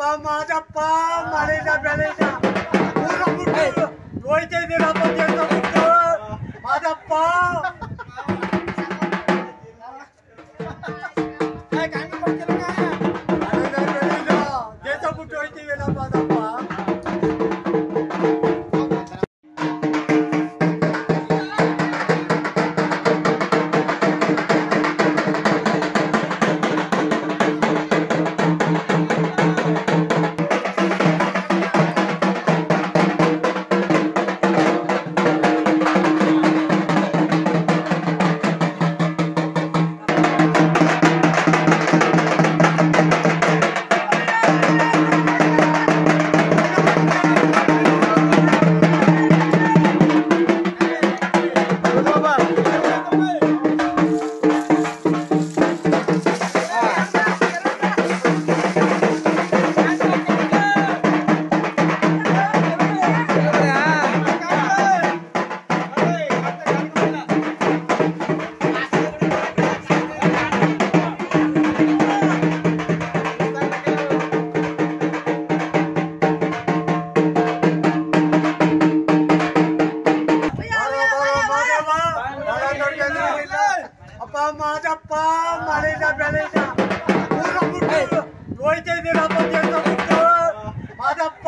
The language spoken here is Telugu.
రప్ప మాదప్ప మలేజ బలేజ ఊర ముట్టు దోయితే రప్ప మాదప్ప ಅಪ್ಪ ಮಾದಪ್ಪ ಮಳೆದ ಬೆಳೆದ ಊರ ಬಿಟ್ಟು ಹೋಯ್ತಿದ್ದೀರಪ್ಪ ಕೆಲಸ ಬಿಟ್ಟು ಮಾದಪ್ಪ